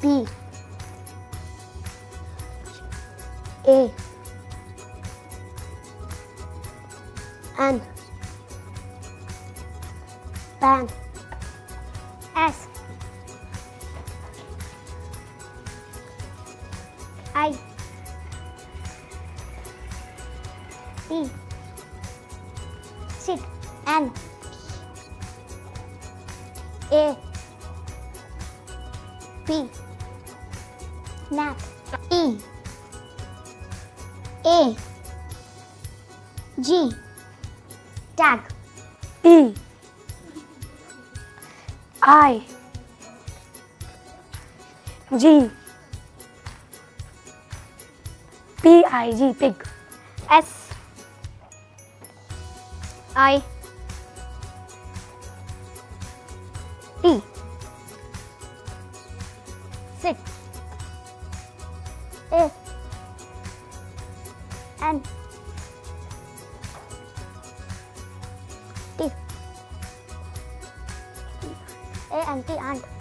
B A N Pan S. I. T sit. N A. P. Nap. E. A. G tag E mm. I. G. P I G pig. S. I. T sit A N T A N T ant